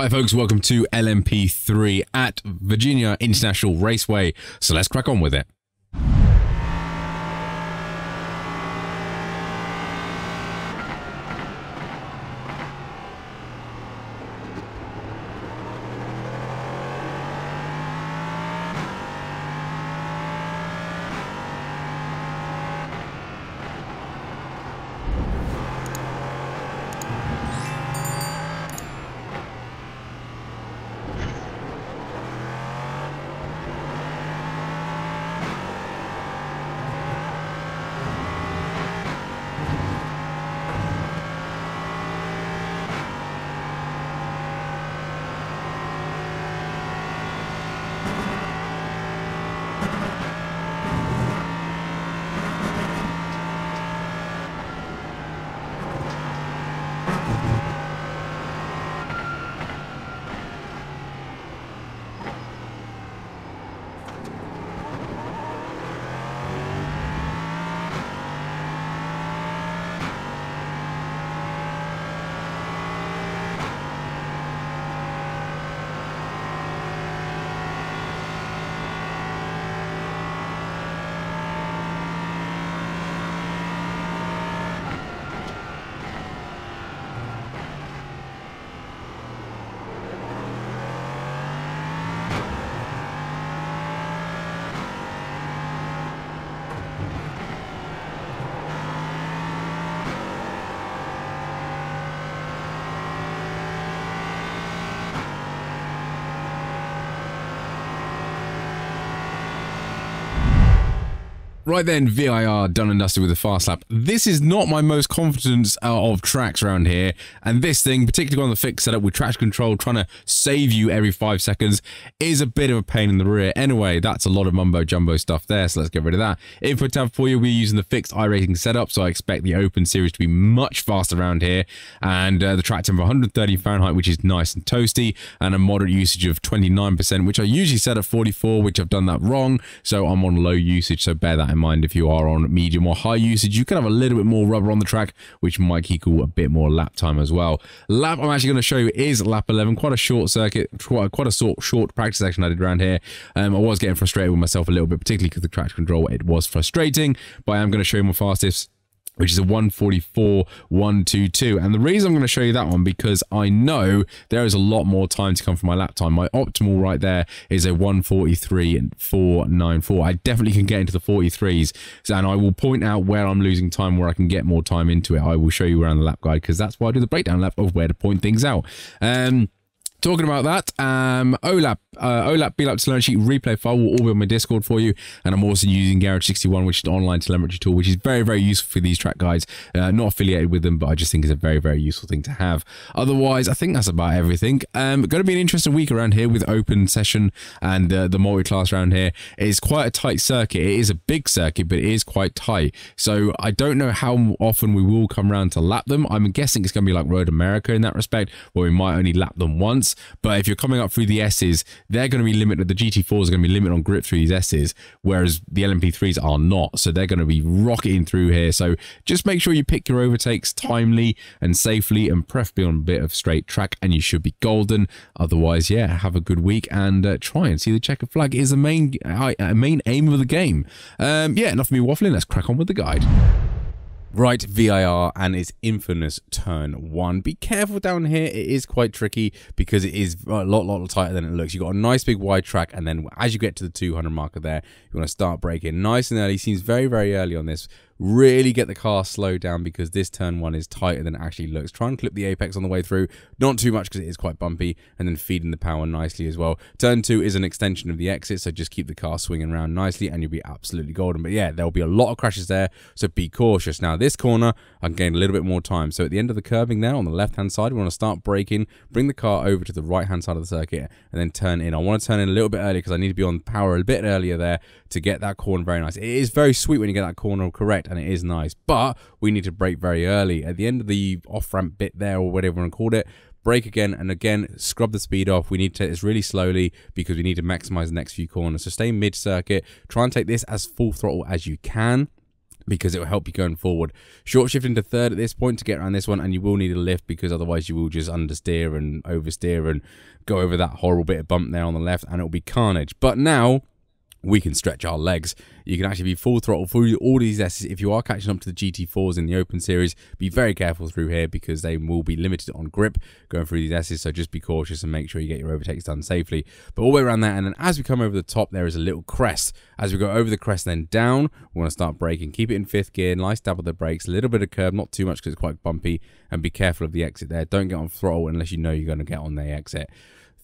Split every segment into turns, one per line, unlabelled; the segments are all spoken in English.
Hi, folks. Welcome to LMP3 at Virginia International Raceway. So let's crack on with it. Right then, VIR done and dusted with a fast lap. This is not my most confidence uh, of tracks around here, and this thing, particularly on the fixed setup with traction control, trying to save you every five seconds, is a bit of a pain in the rear. Anyway, that's a lot of mumbo jumbo stuff there, so let's get rid of that. Input tab for you, we're using the fixed iRacing setup, so I expect the open series to be much faster around here, and uh, the track temp of 130 Fahrenheit, which is nice and toasty, and a moderate usage of 29%, which I usually set at 44, which I've done that wrong, so I'm on low usage, so bear that in mind if you are on medium or high usage. You can have a little bit more rubber on the track, which might equal a bit more lap time as well. Lap I'm actually going to show you is lap 11, quite a short circuit, quite, a short, short practice section I did around here. Um, I was getting frustrated with myself a little bit, particularly because the traction control, it was frustrating, but I am going to show you my fastest which is a 144 122 and the reason i'm going to show you that one because i know there is a lot more time to come from my lap time. My optimal right there is a 143 and 494 i definitely can get into the 43s and i will point out where i'm losing time where i can get more time into it. I will show you around the lap guide because that's why i do the breakdown lap of where to point things out. Um Talking about that, um, OLAP, uh, OLAP BLAP telemetry replay file will all be on my Discord for you. And I'm also using Garage 61, which is an online telemetry tool, which is very, very useful for these track guides. Uh, not affiliated with them, but I just think it's a very, very useful thing to have. Otherwise, I think that's about everything. Um, going to be an interesting week around here with open session and uh, the multi-class around here. It's quite a tight circuit. It is a big circuit, but it is quite tight. So I don't know how often we will come around to lap them. I'm guessing it's going to be like Road America in that respect, where we might only lap them once. But if you're coming up through the S's, they're going to be limited. The GT4s are going to be limited on grip through these S's, whereas the LMP3s are not. So they're going to be rocketing through here. So just make sure you pick your overtakes timely and safely and preferably on a bit of straight track and you should be golden. Otherwise, yeah, have a good week and uh, try and see the checkered flag is a main, uh, main aim of the game. Um, yeah, enough of me waffling. Let's crack on with the guide. Right, VIR and its infamous turn one. Be careful down here. It is quite tricky because it is a lot, lot tighter than it looks. You've got a nice big wide track, and then as you get to the 200 marker there, you want to start braking nice and early. Seems very, very early on this really get the car slowed down because this turn one is tighter than it actually looks. Try and clip the apex on the way through, not too much because it is quite bumpy, and then feeding the power nicely as well. Turn two is an extension of the exit, so just keep the car swinging around nicely and you'll be absolutely golden. But yeah, there'll be a lot of crashes there, so be cautious. Now this corner, I'm getting a little bit more time. So at the end of the curving there on the left hand side, we want to start braking, bring the car over to the right hand side of the circuit, and then turn in. I want to turn in a little bit earlier because I need to be on power a bit earlier there to get that corner very nice. It is very sweet when you get that corner correct, and it is nice. But we need to brake very early. At the end of the off-ramp bit there, or whatever you want to call it, brake again and again scrub the speed off we need to this really slowly because we need to maximize the next few corners so stay mid circuit try and take this as full throttle as you can because it will help you going forward. Short shift into third at this point to get around this one, and you will need a lift because otherwise you will just understeer and oversteer and go over that horrible bit of bump there on the left, and it will be carnage. But now we can stretch our legs. You can actually be full throttle through all these S's. If you are catching up to the GT4s in the Open Series, be very careful through here because they will be limited on grip going through these S's. So just be cautious and make sure you get your overtakes done safely. But all the way around that, and then as we come over the top, there is a little crest. As we go over the crest, then down, we want to start braking. Keep it in fifth gear, nice dab of the brakes, a little bit of curb, not too much because it's quite bumpy, and be careful of the exit there. Don't get on throttle unless you know you're going to get on the exit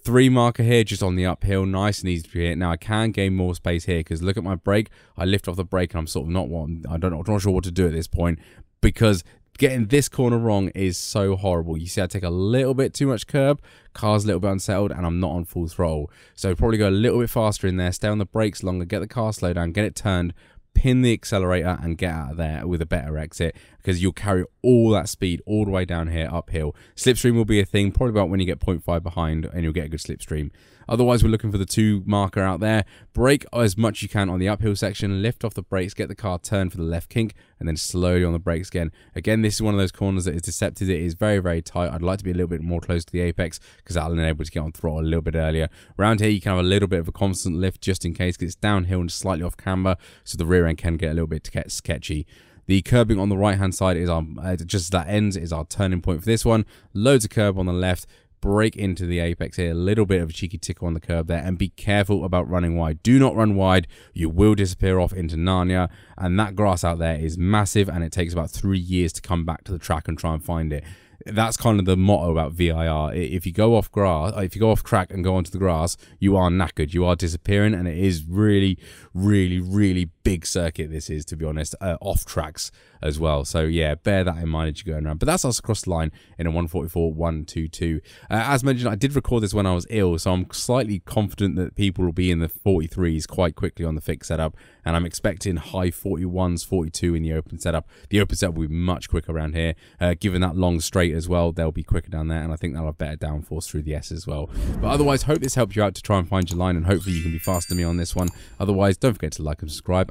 three marker here just on the uphill. Nice and easy to hit. Now i can gain more space here because look at my brake. I lift off the brake and i'm sort of not what i don't know I'm not sure what to do at this point because getting this corner wrong is so horrible. You see i take a little bit too much curb car's a little bit unsettled and i'm not on full throttle. So probably go a little bit faster in there stay on the brakes longer get the car slow down get it turned pin the accelerator and get out of there with a better exit because you'll carry all that speed all the way down here uphill. Slipstream will be a thing probably about when you get 0.5 behind and you'll get a good slipstream. Otherwise, we're looking for the two marker out there. Brake as much you can on the uphill section, lift off the brakes, get the car turned for the left kink, and then slowly on the brakes again. Again, this is one of those corners that is deceptive. It is very, very tight. I'd like to be a little bit more close to the apex because that'll enable to get on throttle a little bit earlier. Around here, you can have a little bit of a constant lift just in case because it's downhill and slightly off camber, so the rear end can get a little bit sketchy. The curbing on the right hand side is our, uh, just that ends is our turning point for this one. Loads of curb on the left brake into the apex here. A little bit of a cheeky tickle on the curb there. And be careful about running wide. Do not run wide. You will disappear off into Narnia. And that grass out there is massive. And it takes about three years to come back to the track and try and find it that's kind of the motto about VIR. If you go off grass, if you go off track and go onto the grass, you are knackered. You are disappearing, and it is really, really, really big circuit. This is, to be honest, uh, off tracks as well. So yeah, bear that in mind as you're going around. But that's us across the line in a 144 122. Uh, as mentioned, I did record this when I was ill, so I'm slightly confident that people will be in the 43s quite quickly on the fixed setup, and I'm expecting high 41s, 42 in the open setup. The open setup will be much quicker around here, uh, given that long straight as well. They'll be quicker down there, and I think they'll have better downforce through the S as well. But otherwise, hope this helped you out to try and find your line, and hopefully you can be faster than me on this one. Otherwise, don't forget to like and subscribe,